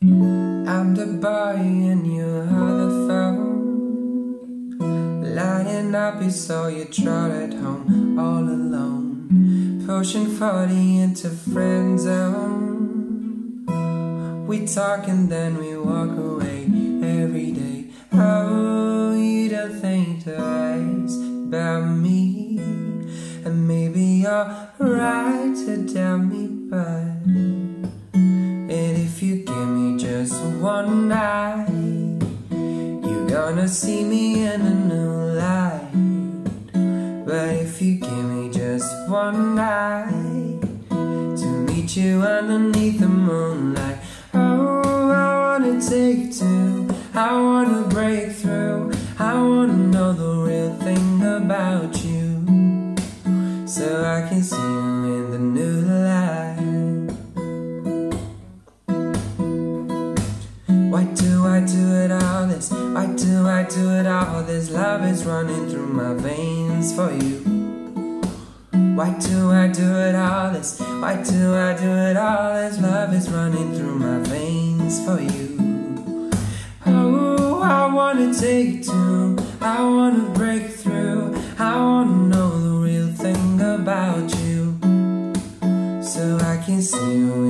I'm the boy and you are the phone. Lying up you saw you trot home all alone. Pushing 40 into friend zone. We talk and then we walk away every day. Oh, you don't think twice about me. And maybe you're right to tell me, but. One night, you're gonna see me in a new light. But if you give me just one night to meet you underneath the moonlight, oh, I wanna take to, I wanna break through, I wanna know the real thing about you, so I can see you in the new light. Do I do it all this? Love is running through my veins for you. Why do I do it all this? Why do I do it all this? Love is running through my veins for you. Oh, I wanna take to, I wanna break through, I wanna know the real thing about you, so I can see you